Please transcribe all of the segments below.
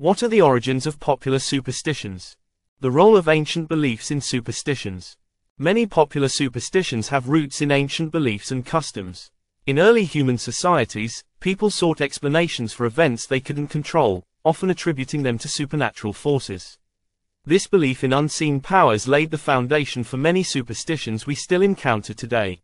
What are the origins of popular superstitions? The role of ancient beliefs in superstitions. Many popular superstitions have roots in ancient beliefs and customs. In early human societies, people sought explanations for events they couldn't control, often attributing them to supernatural forces. This belief in unseen powers laid the foundation for many superstitions we still encounter today.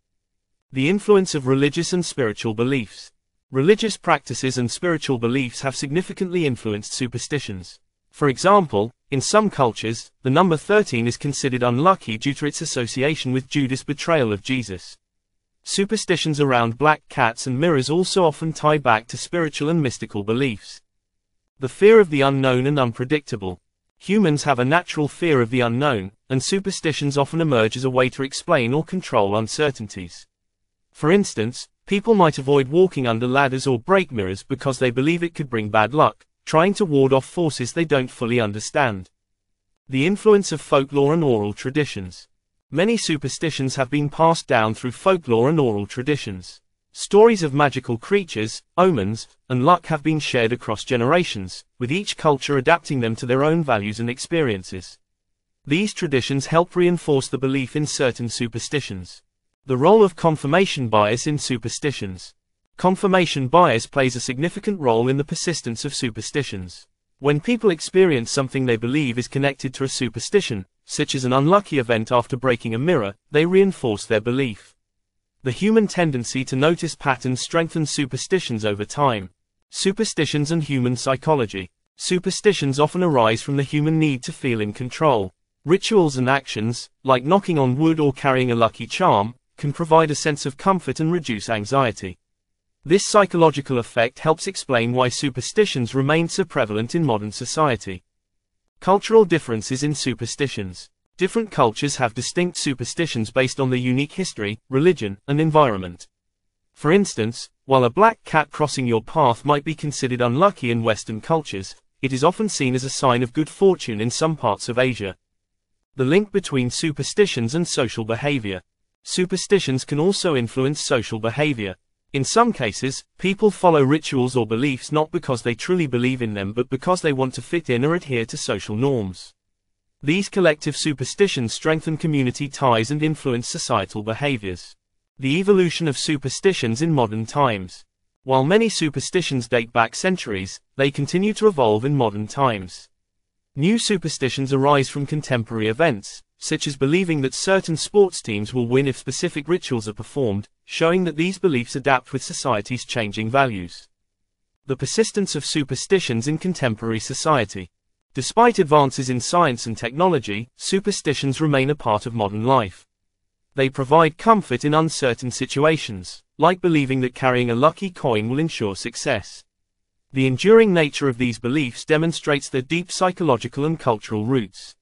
The influence of religious and spiritual beliefs. Religious practices and spiritual beliefs have significantly influenced superstitions. For example, in some cultures, the number 13 is considered unlucky due to its association with Judas' betrayal of Jesus. Superstitions around black cats and mirrors also often tie back to spiritual and mystical beliefs. The fear of the unknown and unpredictable. Humans have a natural fear of the unknown, and superstitions often emerge as a way to explain or control uncertainties. For instance, people might avoid walking under ladders or break mirrors because they believe it could bring bad luck, trying to ward off forces they don't fully understand. The influence of folklore and oral traditions. Many superstitions have been passed down through folklore and oral traditions. Stories of magical creatures, omens, and luck have been shared across generations, with each culture adapting them to their own values and experiences. These traditions help reinforce the belief in certain superstitions. The role of confirmation bias in superstitions. Confirmation bias plays a significant role in the persistence of superstitions. When people experience something they believe is connected to a superstition, such as an unlucky event after breaking a mirror, they reinforce their belief. The human tendency to notice patterns strengthens superstitions over time. Superstitions and human psychology. Superstitions often arise from the human need to feel in control. Rituals and actions, like knocking on wood or carrying a lucky charm, can provide a sense of comfort and reduce anxiety. This psychological effect helps explain why superstitions remain so prevalent in modern society. Cultural differences in superstitions. Different cultures have distinct superstitions based on their unique history, religion, and environment. For instance, while a black cat crossing your path might be considered unlucky in Western cultures, it is often seen as a sign of good fortune in some parts of Asia. The link between superstitions and social behavior. Superstitions can also influence social behavior. In some cases, people follow rituals or beliefs not because they truly believe in them but because they want to fit in or adhere to social norms. These collective superstitions strengthen community ties and influence societal behaviors. The evolution of superstitions in modern times. While many superstitions date back centuries, they continue to evolve in modern times. New superstitions arise from contemporary events, such as believing that certain sports teams will win if specific rituals are performed, showing that these beliefs adapt with society's changing values. The persistence of superstitions in contemporary society. Despite advances in science and technology, superstitions remain a part of modern life. They provide comfort in uncertain situations, like believing that carrying a lucky coin will ensure success. The enduring nature of these beliefs demonstrates their deep psychological and cultural roots.